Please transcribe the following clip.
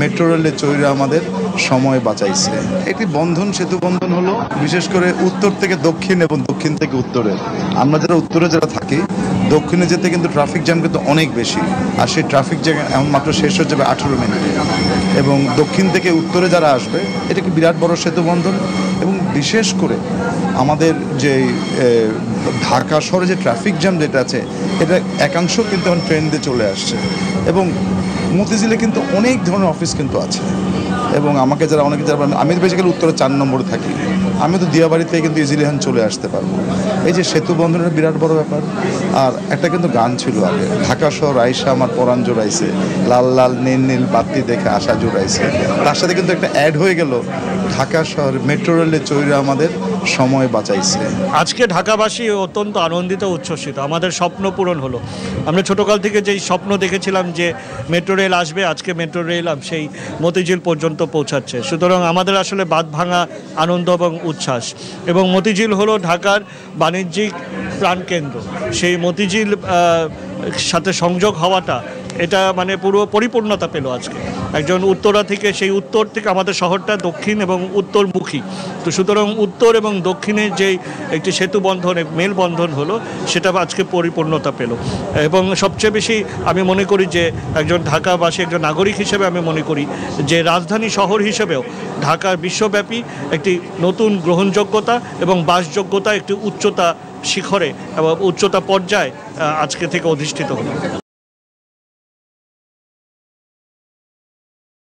Metro রেলের চৈরা আমাদের সময় বাঁচাইছে। একটি বন্ধন, সেতু বন্ধন হলো, বিশেষ করে উত্তর থেকে দক্ষিণ এবং দক্ষিণ থেকে উত্তরে। আমরা যারা উত্তরে যারা থাকি, দক্ষিণে যেতে কিন্তু ট্রাফিক জ্যাম কিন্তু অনেক বেশি। আর সেই ট্রাফিক জ্যাম এমন মাত্র শেষ হয়ে যাবে আঠেরো মিনিটে। এবং দক্ষিণ থেকে উত্তরে যারা আসবে, এটা কি বিরাট বড় সেতু বন্ধন? এবং বিশেষ করে আমাদের যে ঢাকা শহরে যে ট্রাফিক জ্যাম যেটা আছে, এটা একাংশ কিন্তু এখন ট্রেন দিয়ে চলে আসছে। এবং মতিঝিলে কিন্তু অনেক ধরনের অফিস কিন্তু আছে। এবং আমাকে যারা, অনেকে যারা আমি বেসিক্যালি উত্তরে চার নম্বরে থাকি। আমি তো দিয়াবাড়ি থেকে কিন্তু ইজিলি এখন চলে আসতে পারব। এই যে সেতু বন্ধনের বিরাট বড় ব্যাপার। আর একটা কিন্তু গান ছিল আগে। ঢাকা শহর আইসা আমার পরাণ জোড়াইছে। লাল লাল, নীল নীল বাতি দেখে আশা জোড়াইছে। তার সাথে কিন্তু একটা অ্যাড হয়ে গেল। ঢাকা শহর মেট্রো রেলের চৈরা আমাদের সময় বাঁচাইছে। আজকে ঢাকাবাসী অত্যন্ত আনন্দিত, উচ্ছ্বসিত। আমাদের স্বপ্ন পূরণ হলো। আমরা ছোটকাল থেকে যেই স্বপ্ন দেখেছিলাম যে মেট্রো রেল আসবে, আজকে মেট্রো রেল সেই মতিঝিল পর্যন্ত পৌঁছাচ্ছে। সুতরাং আমাদের আসলে বাদ ভাঙা আনন্দ এবং উচ্ছ্বাস। এবং মতিঝিল হলো ঢাকার বাণিজ্যিক প্রাণকেন্দ্র। সেই মতিঝিল সাথে সংযোগ হওয়াটা এটা মানে পুরো পরিপূর্ণতা পেল আজকে। একজন উত্তরা থেকে, সেই উত্তর থেকে আমাদের শহরটা দক্ষিণ এবং উত্তরমুখী। তো সুতরাং উত্তর এবং দক্ষিণের যেই একটি সেতু বন্ধন মেল বন্ধন হলো, সেটা আজকে পরিপূর্ণতা পেল। এবং সবচেয়ে বেশি আমি মনে করি যে একজন ঢাকাবাসী, একজন নাগরিক হিসেবে আমি মনে করি যে রাজধানী শহর হিসেবেও ঢাকার বিশ্বব্যাপী একটি নতুন গ্রহণযোগ্যতা এবং বাসযোগ্যতা একটি উচ্চতা শিখরে এবং উচ্চতা পর্যায়ে আজকে থেকে অধিষ্ঠিত হলো।